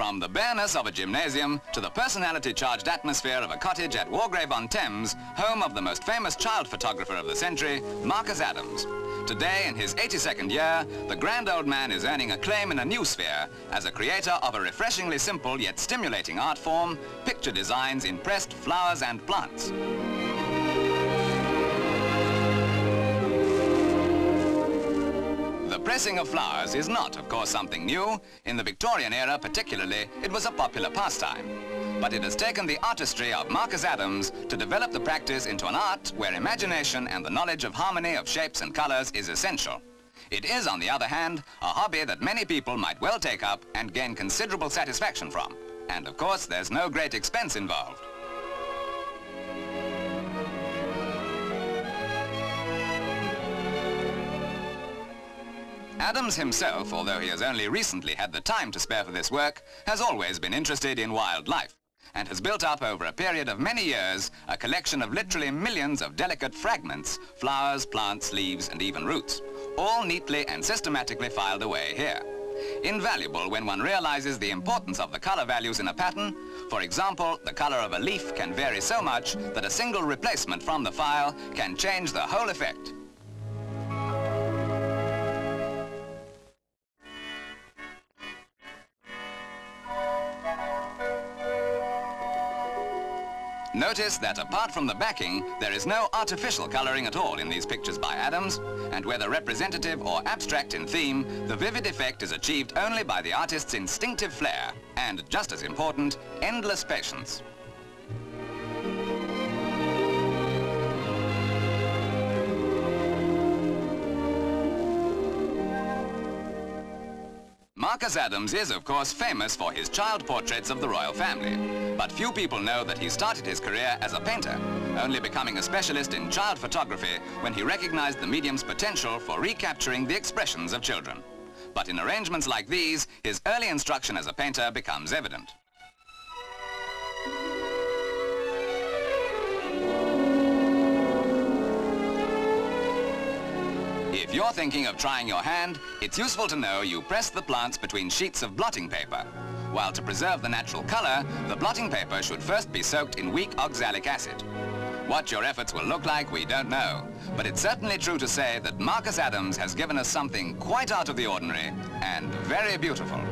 From the bareness of a gymnasium to the personality-charged atmosphere of a cottage at Wargrave-on-Thames, home of the most famous child photographer of the century, Marcus Adams. Today, in his 82nd year, the grand old man is earning acclaim in a new sphere as a creator of a refreshingly simple yet stimulating art form, picture designs in pressed flowers and plants. The pressing of flowers is not, of course, something new. In the Victorian era, particularly, it was a popular pastime. But it has taken the artistry of Marcus Adams to develop the practice into an art where imagination and the knowledge of harmony of shapes and colors is essential. It is, on the other hand, a hobby that many people might well take up and gain considerable satisfaction from. And of course, there's no great expense involved. Adams himself, although he has only recently had the time to spare for this work, has always been interested in wildlife and has built up over a period of many years a collection of literally millions of delicate fragments, flowers, plants, leaves, and even roots, all neatly and systematically filed away here. Invaluable when one realizes the importance of the color values in a pattern. For example, the color of a leaf can vary so much that a single replacement from the file can change the whole effect. Notice that apart from the backing, there is no artificial colouring at all in these pictures by Adams, and whether representative or abstract in theme, the vivid effect is achieved only by the artist's instinctive flair, and just as important, endless patience. Marcus Adams is, of course, famous for his child portraits of the royal family. But few people know that he started his career as a painter, only becoming a specialist in child photography when he recognized the medium's potential for recapturing the expressions of children. But in arrangements like these, his early instruction as a painter becomes evident. If you're thinking of trying your hand, it's useful to know you press the plants between sheets of blotting paper. While to preserve the natural color, the blotting paper should first be soaked in weak oxalic acid. What your efforts will look like, we don't know. But it's certainly true to say that Marcus Adams has given us something quite out of the ordinary and very beautiful.